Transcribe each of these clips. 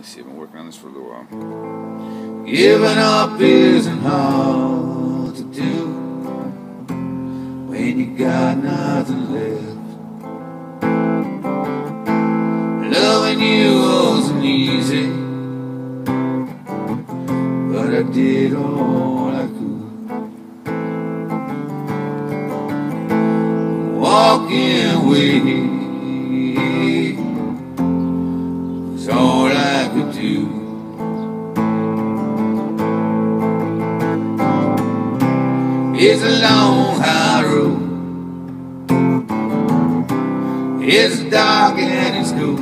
let's see, I've been working on this for a little while. Giving up isn't hard to do when you got nothing left. Loving you wasn't easy, but I did all I could. Walking away was could do. It's a long, high road. It's dark and it's cold.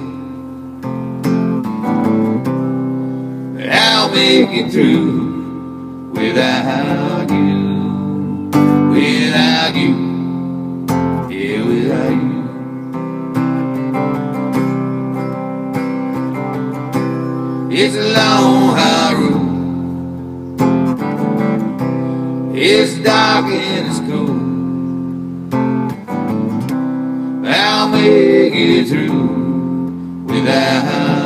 I'll make it through without you. Without you. Yeah, without It's a long high road. It's dark and it's cold. I'll make it through without.